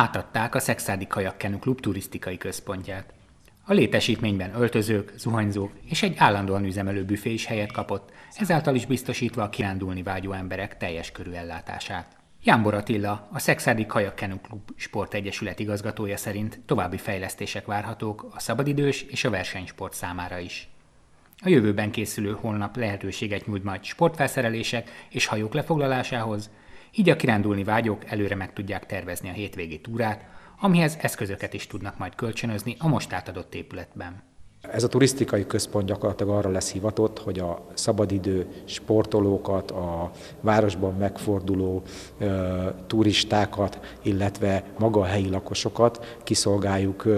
átadták a Szexádi Kajakkenu Klub turisztikai központját. A létesítményben öltözők, zuhanyzók és egy állandóan üzemelő büfé is helyet kapott, ezáltal is biztosítva a kirándulni vágyó emberek teljes körű ellátását. Jámbor Attila, a Szexádi Kajakkenu Klub Sportegyesület igazgatója szerint további fejlesztések várhatók a szabadidős és a versenysport számára is. A jövőben készülő holnap lehetőséget nyújt majd sportfelszerelések és hajók lefoglalásához, így a kirándulni vágyók előre meg tudják tervezni a hétvégi túrát, amihez eszközöket is tudnak majd kölcsönözni a most átadott épületben. Ez a turisztikai központ gyakorlatilag arra lesz hivatott, hogy a szabadidő sportolókat, a városban megforduló e, turistákat, illetve maga a helyi lakosokat kiszolgáljuk e,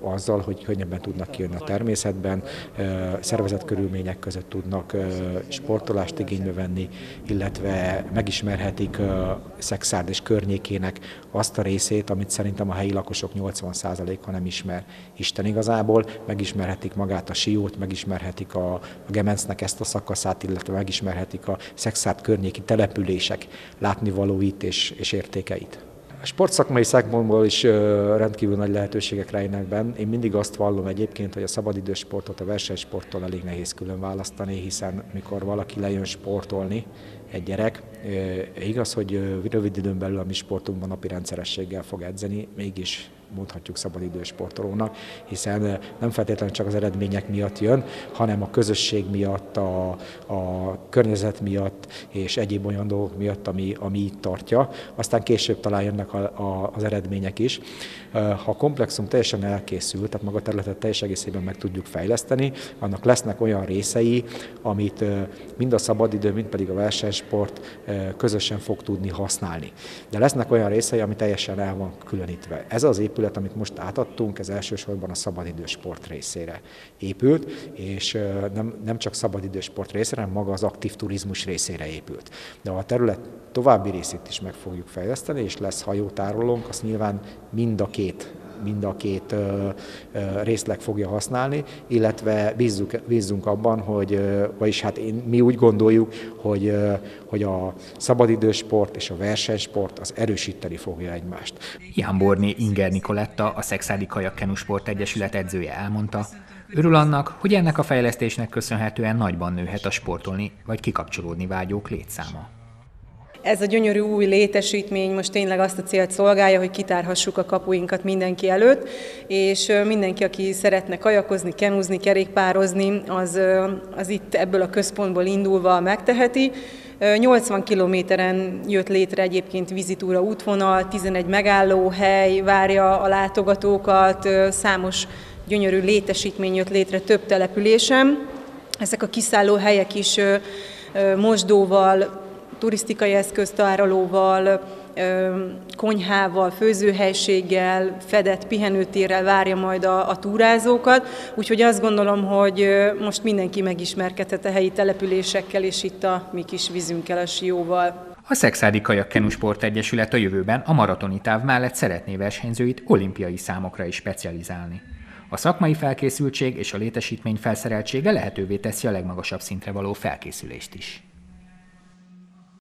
azzal, hogy könnyebben tudnak kijönni a természetben, e, szervezett körülmények között tudnak e, sportolást igénybe venni, illetve megismerhetik e, Szexárd és környékének azt a részét, amit szerintem a helyi lakosok 80%-a nem ismer Isten igazából, megismerhetik megismerhetik magát a siót, megismerhetik a, a Gemencnek ezt a szakaszát, illetve megismerhetik a Szexárd környéki települések látnivalóit és, és értékeit. A sportszakmai szempontból is rendkívül nagy lehetőségek rejnek benne. Én mindig azt vallom egyébként, hogy a szabadidős sportot a versenysporttól elég nehéz külön választani, hiszen mikor valaki lejön sportolni, egy gyerek, igaz, hogy rövid időn belül a mi sportunkban napi rendszerességgel fog edzeni, mégis mondhatjuk szabadidős sportolónak, hiszen nem feltétlenül csak az eredmények miatt jön, hanem a közösség miatt, a, a környezet miatt és egyéb olyan dolgok miatt, ami, ami itt tartja. Aztán később talán jönnek a, a, az eredmények is. Ha a komplexum teljesen elkészül, tehát maga a területet teljes egészében meg tudjuk fejleszteni, annak lesznek olyan részei, amit mind a szabadidő, mind pedig a versenysport közösen fog tudni használni. De lesznek olyan részei, ami teljesen el van különítve. Ez az épület épület, amit most átadtunk, ez elsősorban a szabadidős sport részére épült, és nem, nem csak szabadidős sport részére, hanem maga az aktív turizmus részére épült. De a terület további részét is meg fogjuk fejleszteni, és lesz hajótárolónk, azt nyilván mind a két mind a két részleg fogja használni, illetve bízzuk, bízzunk abban, hogy, vagyis hát én, mi úgy gondoljuk, hogy, hogy a szabadidősport és a versenysport az erősíteni fogja egymást. Borné Inger Nikoletta, a Szexádi Kajakkenu Sport Egyesület edzője elmondta, Örül annak, hogy ennek a fejlesztésnek köszönhetően nagyban nőhet a sportolni vagy kikapcsolódni vágyók létszáma. Ez a gyönyörű új létesítmény most tényleg azt a célt szolgálja, hogy kitárhassuk a kapuinkat mindenki előtt, és mindenki, aki szeretne kajakozni, kenúzni, kerékpározni, az, az itt ebből a központból indulva megteheti. 80 kilométeren jött létre egyébként vizitúra útvonal, 11 megállóhely várja a látogatókat, számos gyönyörű létesítmény jött létre több településem. Ezek a kiszálló helyek is mosdóval, turisztikai eszköztárolóval, konyhával, főzőhelységgel, fedett pihenőtérrel várja majd a, a túrázókat, úgyhogy azt gondolom, hogy most mindenki megismerkedhet a helyi településekkel, és itt a mi kis vízünkkel, a Sióval. A Szexádi Kajak Sport Egyesület a jövőben a maratoni táv mellett szeretné versenyzőit olimpiai számokra is specializálni. A szakmai felkészültség és a létesítmény felszereltsége lehetővé teszi a legmagasabb szintre való felkészülést is.